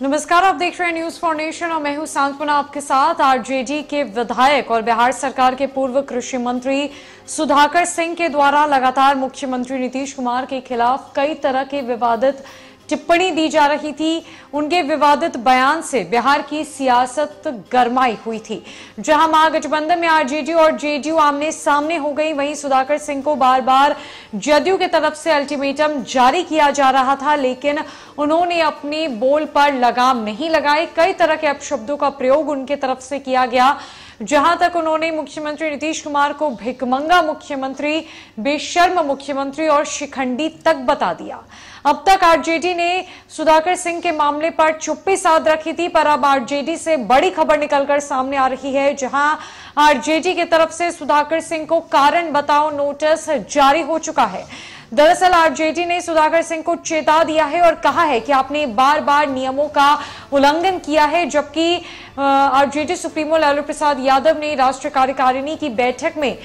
नमस्कार, आप देख रहे हैं न्यूज़ फॉर नेशन और मैं हूँ सांत्वना आपके साथ। आरजेडी के विधायक और बिहार सरकार के पूर्व कृषि मंत्री सुधाकर सिंह के द्वारा लगातार मुख्यमंत्री नीतीश कुमार के खिलाफ कई तरह के विवादित टिप्पणी दी जा रही थी। उनके विवादित बयान से बिहार की सियासत गरमाई हुई थी। जहाँ महागठबंधन में आरजेडी और जेडीयू आमने सामने हो गई, वहीं सुधाकर सिंह को बार बार जदयू की तरफ़ से अल्टीमेटम जारी किया जा रहा था, लेकिन उन्होंने अपने बोल पर लगाम नहीं लगाए। कई तरह के अपशब्दों का प्रयोग उनके तरफ़ से किया गया। जहाँ तक उन्होंने मुख्यमंत्री नीतीश कुमार को भिकमंगा मुख्यमंत्री, बेशर्म मुख्यमंत्री और शिखंडी तक बता दिया। अब तक आरजेडी ने सुधाकर सिंह के मामले पर चुप्पी साध रखी थी, पर अब आरजेडी से बड़ी खबर निकलकर सामने आ रही है, जहाँ आरजेडी की तरफ़ से सुधाकर सिंह को कारण बताओ नोटिस जारी हो चुका है। दरअसल आरजेडी ने सुधाकर सिंह को चेता दिया है और कहा है कि आपने बार बार नियमों का उल्लंघन किया है, जबकि आरजेडी सुप्रीमो लालू प्रसाद यादव ने राष्ट्रीय कार्यकारिणी की बैठक में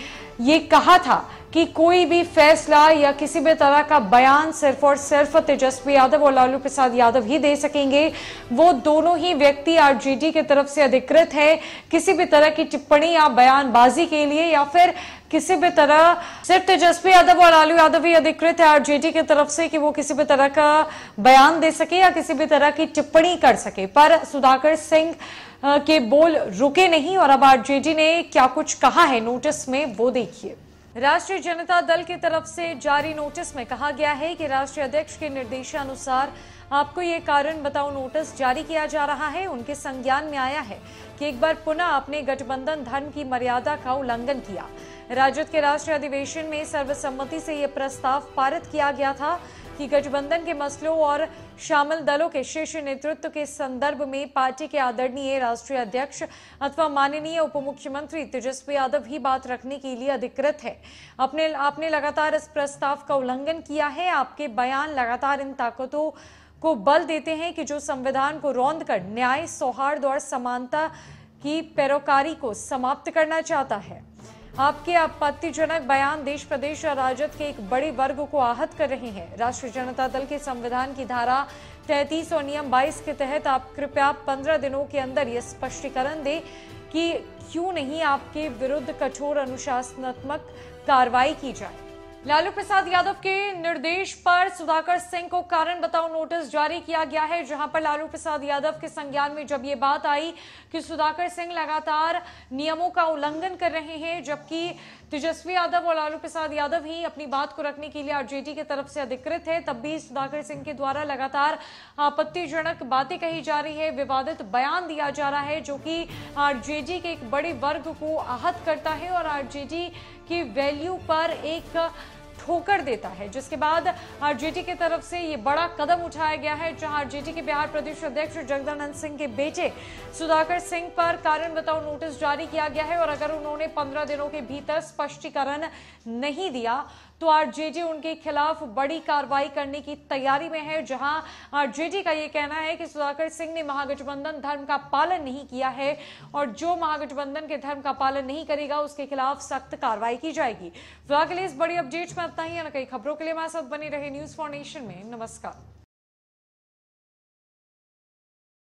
ये कहा था कि कोई भी फैसला या किसी भी तरह का बयान सिर्फ़ और सिर्फ़ तेजस्वी यादव और लालू प्रसाद यादव ही दे सकेंगे। वो दोनों ही व्यक्ति आरजेडी की तरफ़ से अधिकृत है। किसी भी तरह की टिप्पणी या बयानबाजी के लिए या फिर किसी भी तरह सिर्फ़ तेजस्वी यादव और लालू यादव ही अधिकृत है। आरजेडी की तरफ़ से कि वो किसी भी तरह का बयान दे सके या किसी भी तरह की टिप्पणी कर सके। पर सुधाकर सिंह के बोल रुके नहीं और अब आरजेडी ने क्या कुछ कहा है? नोटिस में वो देखिए। राष्ट्रीय जनता दल की तरफ़ से जारी नोटिस में कहा गया है कि राष्ट्रीय अध्यक्ष के निर्देशानुसार आपको ये कारण बताओ, नोटिस जारी किया जा रहा है। उनके संज्ञान में आया है कि एक बार पुनः आपने गठबंधन धर्म की मर्यादा का उल्लंघन किया। राजद के राष्ट्रीय अधिवेशन में सर्वसम्मति से यह प्रस्ताव पारित किया गया था कि गठबंधन के मसलों और शामिल दलों के शीर्ष नेतृत्व के संदर्भ में पार्टी के आदरणीय राष्ट्रीय अध्यक्ष अथवा माननीय उप मुख्यमंत्री तेजस्वी यादव ही बात रखने के लिए अधिकृत है। अपने, आपने लगातार इस प्रस्ताव का उल्लंघन किया है। आपके बयान लगातार इन ताकतों को बल देते हैं कि जो संविधान को रौंद कर न्याय, सौहार्द और समानता की पैरोकारी को समाप्त करना चाहता है। आपके आपत्तिजनक बयान देश, प्रदेश और राजद के एक बड़े वर्ग को आहत कर रहे हैं। राष्ट्रीय जनता दल के संविधान की धारा तैतीस और नियम 22 के तहत आप कृपया 15 दिनों के अंदर यह स्पष्टीकरण दें कि क्यों नहीं आपके विरुद्ध कठोर अनुशासनात्मक कार्रवाई की जाए। लालू प्रसाद यादव के निर्देश पर सुधाकर सिंह को कारण बताओ नोटिस जारी किया गया है, जहाँ पर लालू प्रसाद यादव के संज्ञान में जब ये बात आई कि सुधाकर सिंह लगातार नियमों का उल्लंघन कर रहे हैं, जबकि तेजस्वी यादव और लालू प्रसाद यादव ही अपनी बात को रखने के लिए आरजेडी की तरफ़ से अधिकृत है, तब भी सुधाकर सिंह के द्वारा लगातार आपत्तिजनक बातें कही जा रही है। विवादित बयान दिया जा रहा है, जो कि आरजेडी के एक बड़े वर्ग को आहत करता है और आरजेडी की वैल्यू पर एक ठोकर देता है। जिसके बाद आरजेडी की तरफ़ से ये बड़ा कदम उठाया गया है, जहाँ आरजेडी के बिहार प्रदेश अध्यक्ष जगदानंद सिंह के बेटे सुधाकर सिंह पर कारण बताओ नोटिस जारी किया गया है और अगर उन्होंने पंद्रह दिनों के भीतर स्पष्टीकरण नहीं दिया तो आरजेडी उनके खिलाफ बड़ी कार्रवाई करने की तैयारी में है, जहाँ आरजेडी का यह कहना है कि सुधाकर सिंह ने महागठबंधन धर्म का पालन नहीं किया है और जो महागठबंधन के धर्म का पालन नहीं करेगा, उसके खिलाफ सख्त कार्रवाई की जाएगी। फ़िलहाल इस बड़ी अपडेट में अपना ही। कई खबरों के लिए हमारे साथ बने रहे न्यूज़ फॉर नेशन में। नमस्कार।